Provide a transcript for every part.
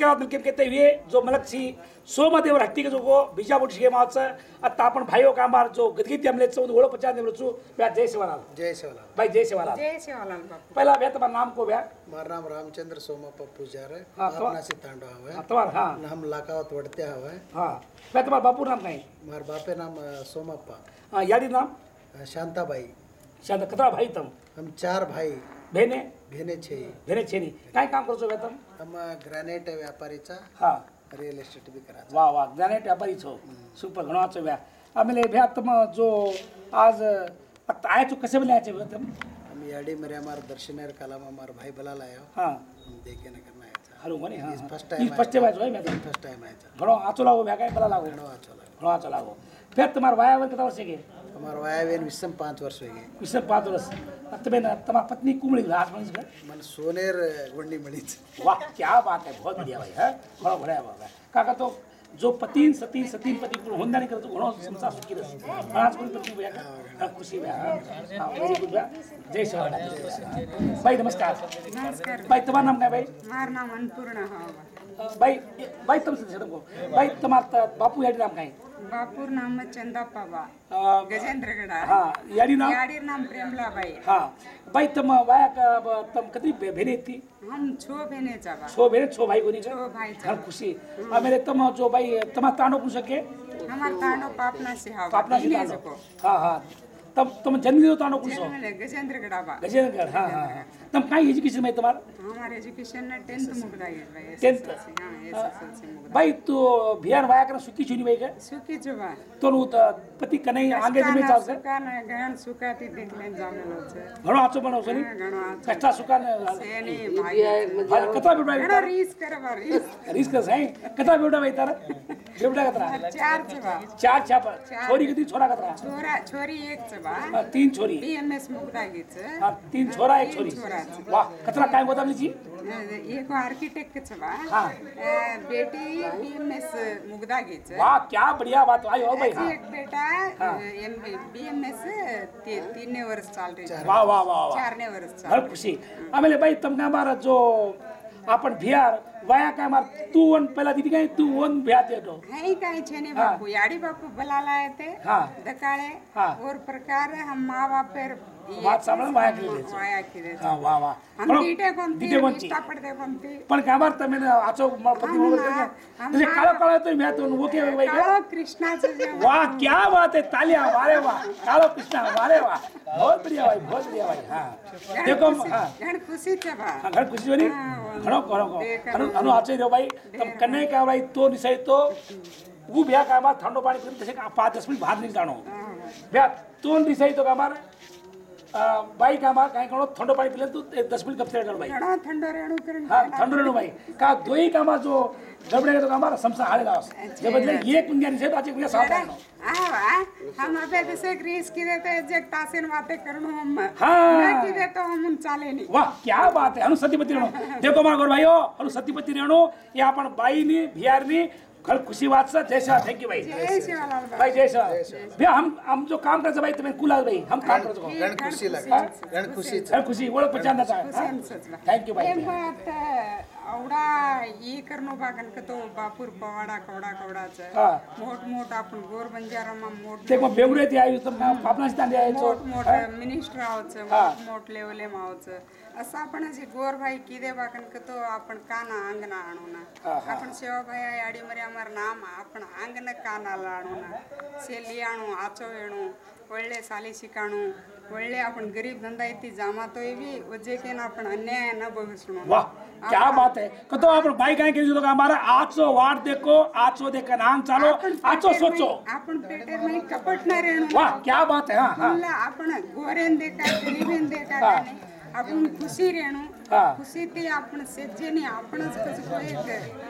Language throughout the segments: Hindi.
क्या मिलकर कहते हुए जो मलक सी सोमदेव हट्टी के जो वो बीजापुर शिगे माच अत्ता अपन भाइयों का मार जो गदगीत हमले से उन ओळो पचास ने रचू ब्या जय सेवालाल। जय सेवालाल। भाई जय सेवालाल। जय सेवालाल पहला बे तुम्हारा नाम को बे मारा नाम रामचंद्र सोमाप्पा पूजार है। हाँ, तो- अपना से तांडो हवे हाँ तुम्हारा तो- हाँ। नाम लाकावत वड़ते हवे हाँ तुम्हारा बापू नाम नहीं मार बापे नाम सोमाप्पा। हाँ याडी नाम? शांताबाई। शांता कितना भाई तुम? हम चार भाई। भेने? भेने छे. भेने छे छेनी काय काम करतो वेतन? हम ग्रॅनाइट व्यापारीचा हा. रिअल एस्टेट भी करा वा वा. ग्रॅनाइट व्यापारीचो हो. सुपर घणाचो व्या आम्ही भ्या तम जो आज आता आयचो कसे बले आयचे वेतन? आम्ही याडी मर्यामार कलाम कलामामार भाई बलाला आयो हो. हा. देखे ना करना आयचा हलो मने हा फर्स्ट टाइम फर्स्ट टाइम आयचो फर्स्ट टाइम आयचा घणो आचो लागो भ्या काय बला लागो घणो आचो लागो घणो आचो लागो ફેર તમારા વાયા કેટલા વર્ષે ગયા અમારો વાયાબેન વિસમ પાંચ વર્ષ હોય ગયા વિસમ પાંચ વર્ષ તમે તમારા પત્ની કુમળી હાથ મળી છે મને સોનેર ગુંડી મળી છે વાહ ક્યાં વાત હે બહુ બઢિયા ભાઈ હા ઘણો ભરાયા બાબા કાકા તો જો પતિન સતીન સતીન પતિ પણ હોંદા નહીં કરે તો ઘણો સંસાર સુખી રહેશે પાંચ ગુણ પતિ ભયા ખુશી ભયા વેરી ગુડ જય શ્રી ભાઈ નમસ્કાર ભાઈ તમારું નામ કાંઈ ભાઈ મારું નામ અન્નપૂર્ણા હા बाई बाई तुम तुमको तुम्हारा बापू याडी नाम काय? बापूर नाम चंदाप्पा बा गजेंद्र गडा हा याडी नाम? याडी नाम प्रेमलाबाई। हा बाई तुम वाया का तुम कितनी भेने थी हम छो भेने चाबा छो भेने छो भाई कोनी छो भाई हर खुशी। अब मेरे तुम जो भाई तुम्हारा तानो पूछ सके हमारा तानो पापना से हावा। पापना से हाँ हाँ। तब तुम तो जन्म दियो तानो कुछ गजेंद्रगढ़ बा गजेंद्रगढ़ हाँ हाँ हाँ। तुम काई एजुकेशन में तुम्हारा? हमारे एजुकेशन ने 10th मुगदाई भाई 10th हाँ एसएसएलसी मुगदाई भाई तो बिहार वाया कर सुखी छुनी भाई के। सुखी छवा तो नु तो पति कने आगे में चाल से। सुका ने गहन सुका ती देख लेन जामे लो छे घणो आचो बनो सनी हाँ, घणो आचो कष्टा सुका ने। सेनी भाई। भाई कथा बेटा घणो रीस करवा रीस। रीस कर सही? कथा बेटा भाई तारा? बेटा कतरा? चार छवा चार छवा छोरी कती छोरा कतरा? छोरा छोरी एक छवा बापा हाँ, तीन छोरी। बीएमएस मुगदागीच हाँ, तीन छोरा एक छोरी। वाह कतरा काय गोदा जी एक आर्किटेक्ट छ बा बेटी बीएमएस मुगदागीच वाह क्या बढ़िया बात आई हो भाई। एक बेटा बीएमएस हाँ। तीन वर्ष चाल रही वाह वाह वाह चार वर्ष चाल खुशी। आमेले भाई तमना बारा जो આપણ ભિયાર વાયા કાંઈ અમાર તું વન પેલા દીદી કાંઈ તું વન ભ્યા દેતો હઈ કાંઈ છે ને બાપુ યાડી બાપુ ભલાલાય તે હા. દકાળે હા. ઓર પ્રકાર હમ મા બાપેર વાત સાંભળે વાયા કરી લે છે વાયા કરી હા વાહ વાહ અને દીટે કોમતી દીટે કોમતી પડતે કોમતી પણ કાબર તમે આચો પતિ બોલ કે એટલે કાળો કાળો તો મે તો ઓકે ભાઈ કાળો કૃષ્ણા છે વાહ ક્યા વાત હે તાલિયા વારે વાહ કાળો કૃષ્ણા વારે વાહ बहुत बढ़िया भाई बहुत बढ़िया भाई हाँ देखो हाँ घण खुशी छे बा घण खुशी वाली ઘણો ઘણો ઘણો અનુ આચે રહ્યો ભાઈ તમ કને કે ભાઈ તો નિસય તો હું બે કામાં ઠંડો પાણી પીને પછી પાંચ દસ મિનિટ બહાર નહીં જાણો બે તો નિસય તો કામાં ભાઈ કા માં કાંઈ ઘણો ઠંડો પાણી પીલે તો દસ મિનિટ ગપશે કર ભાઈ ઘણા ઠંડો રેણું કરીને હા ઠંડો રેણું ભાઈ કા દોઈ કા માં જો ગબડે તો અમારા સમસા હાલે દાસ જે બદલે એક પુંજાની છે તો આજે પુંજા સાફ હા હા हम अबे जैसे ग्रीस की देते जे तासिन बातें करनो हम हाँ मैं की देते हम उन चाले नहीं वाह क्या बात है हम सतीपति रेणो देखो मारा गौर भाइयो हम सतीपति रेणो ये अपन बाई ने भियार ने खर खुशी बात सर जय सेवा थैंक यू भाई. जय सेवालाल भाई. जय सेवा भैया हम हम जो काम करते भाई तुम्हें कुलाल भाई हम काम करते हैं. रण खुशी लागली रण खुशी. रण खुशी. वो लोग ओळख पहचान थैंक यू भाई. एवढा हे करनो बागन के तो बापुर पवाडा कवडा कवडा कवडाचा मोट मोट आपन गोर बंजारामा मोठ ते मग बेवरे ते आहे स्थान तांदे आहे हो, मोट मोट मिनिस्टर आहोत मोठ मोठ लेवले हो मावचं असं आपण जे गोरभाई किदे बागन का तो आपण काना अंगना आणू ना आपण सेवाभाई याडी मरे अमर नाम आपण अंगन कानाला आणू ना सेली आणू आचो वेणू ಒಳ್ಳೆ ಸಾಲಿ ಶಿಕಾಣು ಒಳ್ಳೆ आपण गरीब धंदा ಐತಿ जामातो इवी वजेकेन आपण अन्याय न भविष्य वाह क्या बात है तो आपण बाई काय केली तो हमारा आजचो वाट देखो आजचो देखो नाम चालो आजचो सोचो आपण पेटेर मध्ये कपट न रेणू वाह क्या बात है हाँ हाँ म्हणलं आपण गोरेन दे काय गरीबेन दे काय हा. नाही. आपण ಖುಷಿ ರೇಣು ಖುಷಿತಿ आपण ಸಜ್ಜನಿ आपणच कसं होय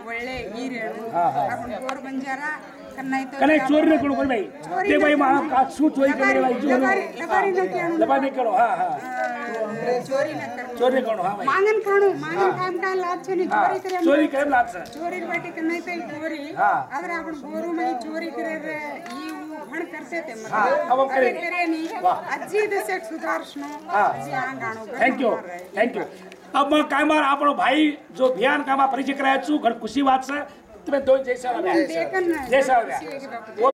ಒಳ್ಳೆ ಈ ರೇಣು आपण गोर बंजारा કને ચોર ને કણો ભાઈ તે ભાઈ મારા કા શું ચોરી કરે ભાઈ ચોર લબારી ન કેણો લબારી કણો હા હા. ચોરી ન કણો ચોરી કણો હા ભાઈ. માંગન કણો માંગન કામ કા લાગ છે ને ચોરી કરે ચોરી કેમ લાગ છે ચોરી બેટી કને તે ચોરી હા. અગર આપણ ગોરુ મે ચોરી કરે રે ઈ ઘણ કરતે તે મત હવે કરે કરે નહીં અજી દસે સુધારશનો અજી આંગાણો થેન્ક યુ થેન્ક યુ અબ કાયમાર આપણો ભાઈ જો ભિયાન કામા પરિચય કરાય છું ઘણ ખુશી વાત છે તમે દોઈ જય સાહેબ જય સાહેબ